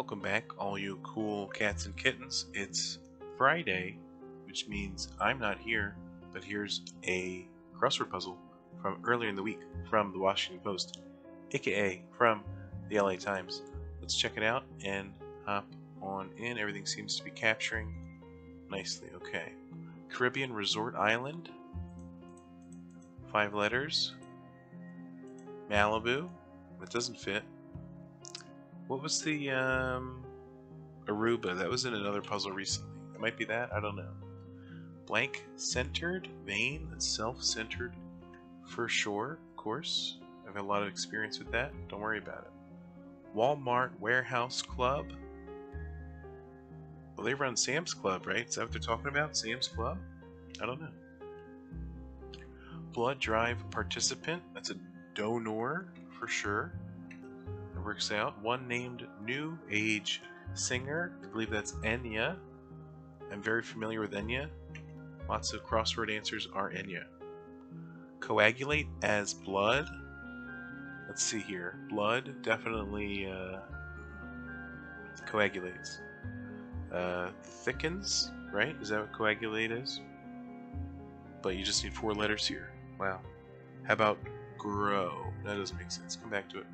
Welcome back, all you cool cats and kittens. It's Friday, which means I'm not here, but here's a crossword puzzle from earlier in the week from the Washington Post, aka from the LA Times. Let's check it out and hop on in. Everything seems to be capturing nicely. Okay. Caribbean Resort Island. Five letters. Malibu. It doesn't fit. What was the um, Aruba? That was in another puzzle recently. It might be that. I don't know. Blank centered, vain, self-centered, for sure. Of course, I've had a lot of experience with that. Don't worry about it. Walmart Warehouse Club. Well, they run Sam's Club, right? Is that what they're talking about? Sam's Club? I don't know. Blood Drive participant. That's a donor for sure. Works out. One named New Age singer. I believe that's Enya. I'm very familiar with Enya. Lots of crossword answers are Enya. Coagulate as blood. Let's see here. Blood definitely uh, coagulates. Uh, thickens, right? Is that what coagulate is? But you just need four letters here. Wow. How about grow? That doesn't make sense. Come back to it.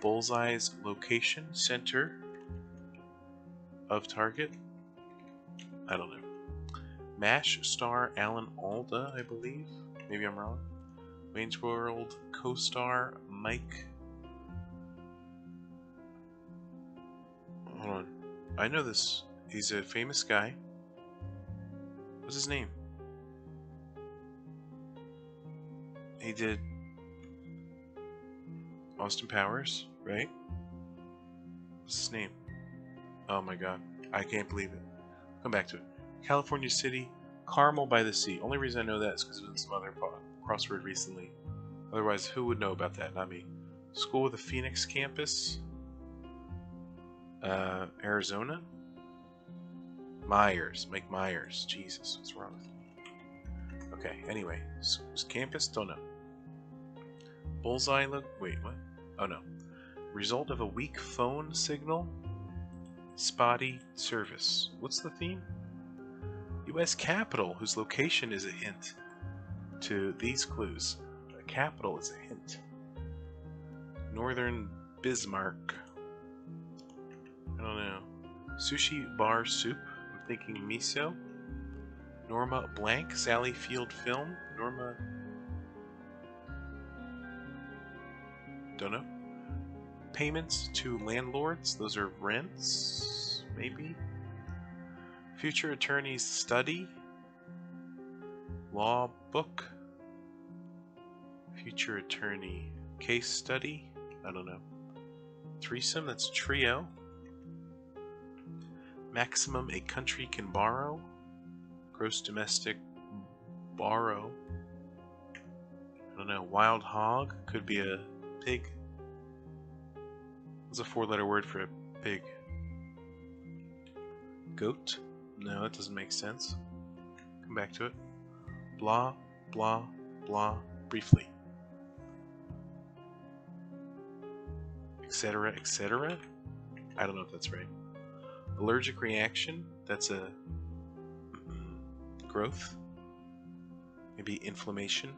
Bullseye's location, center of target. I don't know. MASH star Alan Alda, I believe. Maybe I'm wrong. Wayne's World co-star Mike. Hold on. I know this. He's a famous guy. What's his name? He did Austin Powers, right? What's his name? Oh my god. I can't believe it. Come back to it. California City, Carmel by the Sea. Only reason I know that is because it was in some other crossword recently. Otherwise, who would know about that? Not me. School with the Phoenix campus. Uh, Arizona? Myers. Mike Myers. Jesus, what's wrong with me? Okay, anyway. Campus? Don't know. Bullseye look. Wait, what? Oh no. Result of a weak phone signal? Spotty service. What's the theme? U.S. Capitol, whose location is a hint to these clues. The capital is a hint. Northern Bismarck. I don't know. Sushi bar soup. I'm thinking miso. Norma Blank, Sally Field Film. Norma. Don't know. Payments to landlords. Those are rents, maybe. Future attorney's study. Law book. Future attorney case study. I don't know. Threesome, that's trio. Maximum a country can borrow. Gross domestic borrow. I don't know. Wild hog could be a pig. What's a four letter word for a pig? Goat? No, that doesn't make sense. Come back to it. Blah, blah, blah, briefly. Etc., etc. I don't know if that's right. Allergic reaction, that's a growth. Maybe inflammation.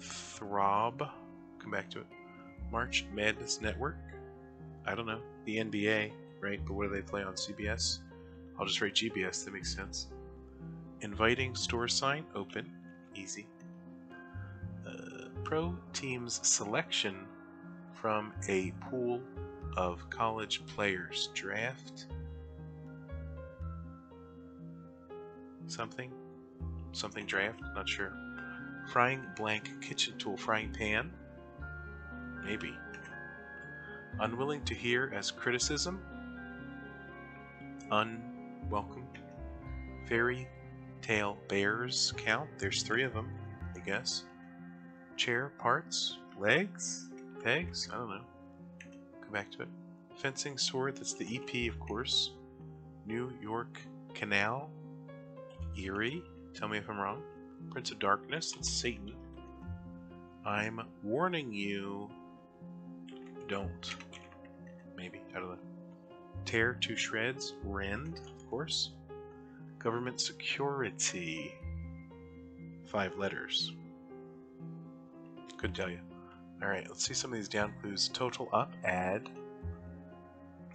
Throb, come back to it. March Madness Network, I don't know. The NBA, right? But what do they play on CBS? I'll just write GBS, that makes sense. Inviting store sign, open, easy. Uh, pro teams selection from a pool of college players. Draft. Something. Something draft, not sure. Frying blank kitchen tool, frying pan. Maybe. Unwilling to hear as criticism. Unwelcome. Fairy tale bears count. There's three of them, I guess. Chair parts, legs, pegs. I don't know. Come back to it. Fencing sword. That's the épée, of course. New York Canal. Erie. Tell me if I'm wrong. Prince of Darkness. That's Satan. I'm warning you. Don't. Maybe. I don't know. Tear to shreds. Rend, of course. Government security. Five letters. Couldn't tell you. Alright, let's see some of these down clues. Total up, add.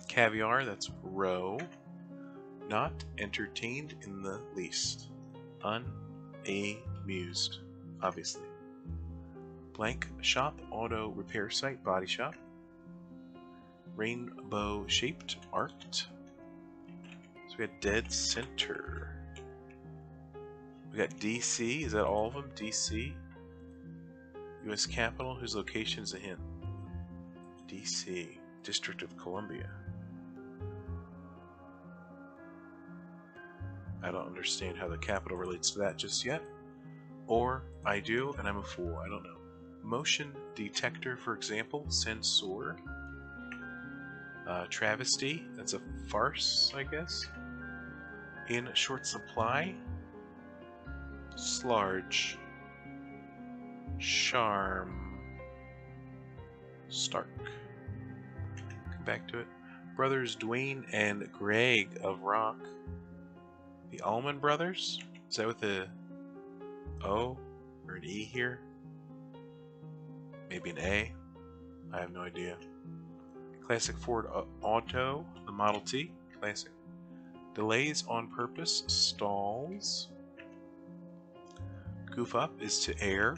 Caviar, that's roe. Not entertained in the least. Unamused, obviously. Blank shop, auto repair site, body shop. Rainbow shaped art. So we got dead center. We got DC, is that all of them? DC? U.S. Capitol, whose location is a hint. D.C., District of Columbia. I don't understand how the capital relates to that just yet. Or I do, and I'm a fool. I don't know. Motion detector, for example, sensor. Uh, travesty, that's a farce, I guess. In short supply. Slarge. Charm. Stark. Come back to it. Brothers Duane and Gregg of Rock. The Allman Brothers? Is that with a O or an E here? Maybe an A? I have no idea. Classic Ford Auto, the Model T. Classic. Delays on purpose, stalls. Goof up is to air.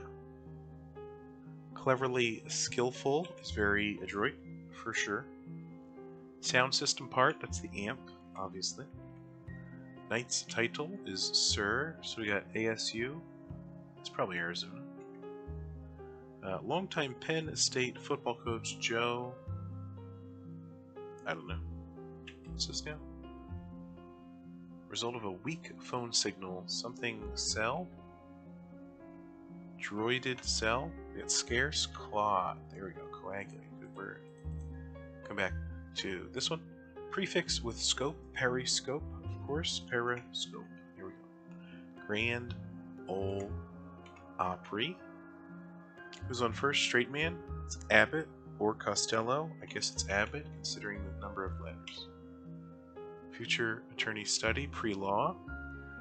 Cleverly skillful is very adroit, for sure. Sound system part, that's the amp, obviously. Knight's title is Sir, so we got ASU. It's probably Arizona. Uh, longtime Penn State football coach Joe. I don't know. What's this now? Result of a weak phone signal. Something cell? Droided cell? Got scarce claw. There we go. Coagulate. Good word. Come back to this one. Prefix with scope. Periscope of course, Periscope. Here we go. Grand Ole Opry. Who's on first? Straight Man. It's Abbott or Costello. I guess it's Abbott, considering the number of letters. Future Attorney Study, Pre-Law.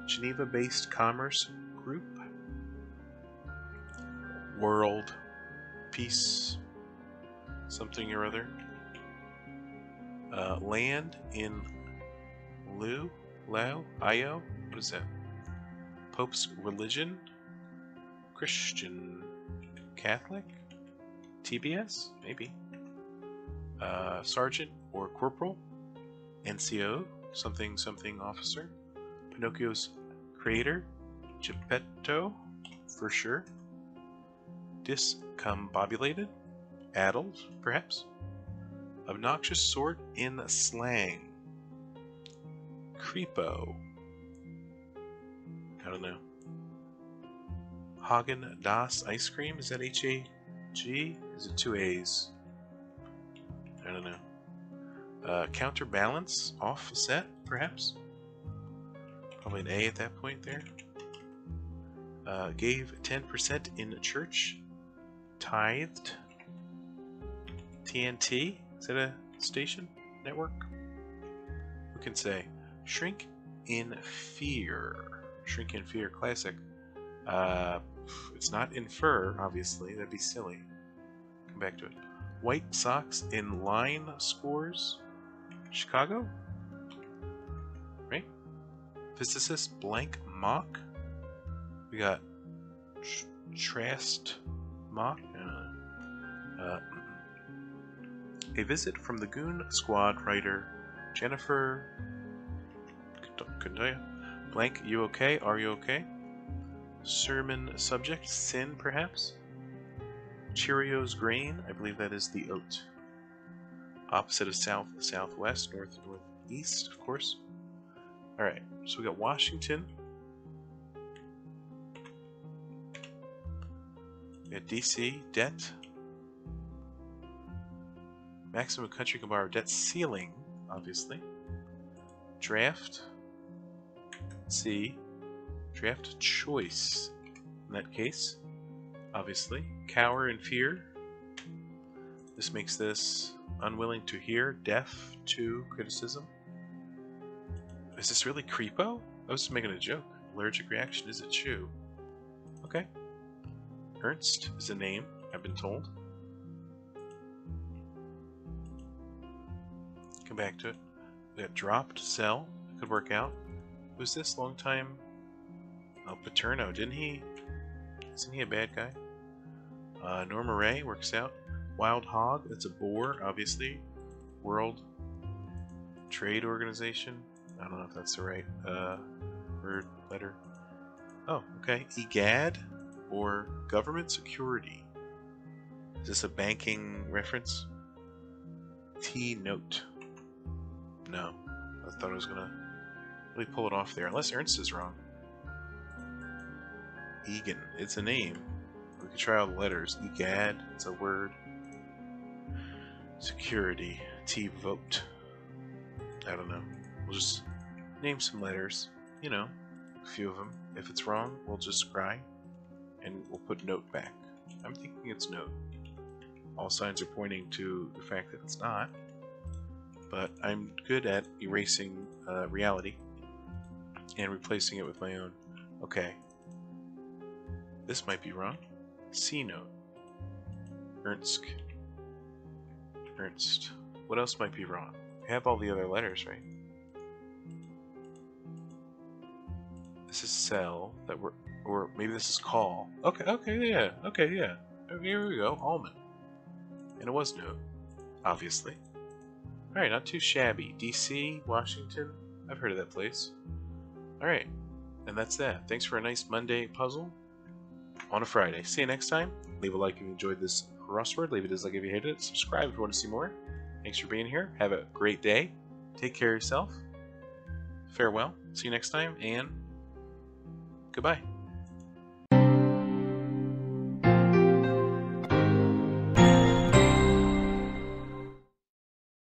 Geneva-based Commerce Group. World Peace something or other. Uh, land in Lu, Lao? Io? What is that? Pope's religion? Christian? Catholic? TBS? Maybe. Uh, Sergeant or Corporal? NCO? Something something officer? Pinocchio's creator? Geppetto? For sure. Discombobulated? Addled, perhaps? Obnoxious sort in slang. Creepo. I don't know. Häagen-Dazs ice cream? Is that H A G? Is it two A's? I don't know. Uh, counterbalance offset, perhaps? Probably an A at that point there. Uh, gave 10% in the church. Tithed. TNT? Is that a station? Network? Who can say? Shrink in Fear. Shrink in Fear Classic. Uh, it's not infer, obviously. That'd be silly. Come back to it. White Sox in line scores. Chicago? Right? Physicist blank Mach. We got tr Trast mock. Uh, uh, a visit from the Goon Squad writer Jennifer couldn't tell you. Blank, you okay? Are you okay? Sermon subject, sin perhaps? Cheerios grain, I believe that is the oat. Opposite of south, southwest, north, northeast, of course. Alright, so we got Washington. We got DC, debt. Maximum country can borrow debt ceiling, obviously. Draft. C. Draft choice. In that case, obviously. Cower in fear. This makes this unwilling to hear, deaf to criticism. Is this really creepo? I was just making a joke. Allergic reaction is a chew. Okay. Ernst is a name, I've been told. Come back to it. We got dropped, sell. Could work out. Who's this long time? Oh, Paterno. Didn't he? Isn't he a bad guy? Uh, Norma Rae works out. Wild Hog. That's a boar, obviously. World Trade Organization. I don't know if that's the right uh, word, letter. Oh, okay. EGAD or Government Security. Is this a banking reference? T note. No. I thought I was gonna really pull it off there, unless Ernst is wrong. Egan. It's a name. We could try all the letters. EGAD. It's a word. Security. T vote. I don't know. We'll just name some letters. You know, a few of them. If it's wrong, we'll just cry. And we'll put note back. I'm thinking it's note. All signs are pointing to the fact that it's not. But I'm good at erasing uh, reality and replacing it with my own. Okay. This might be wrong. C note. Ernst. Ernst. What else might be wrong? We have all the other letters, right? This is cell that we're, or maybe this is call. Okay, okay, yeah, okay, yeah. Here we go, almond. And it was note, obviously. Alright, not too shabby. DC, Washington, I've heard of that place. Alright, and that's that. Thanks for a nice Monday puzzle on a Friday. See you next time. Leave a like if you enjoyed this crossword. Leave a dislike if you hated it. Subscribe if you want to see more. Thanks for being here. Have a great day. Take care of yourself. Farewell. See you next time, and goodbye.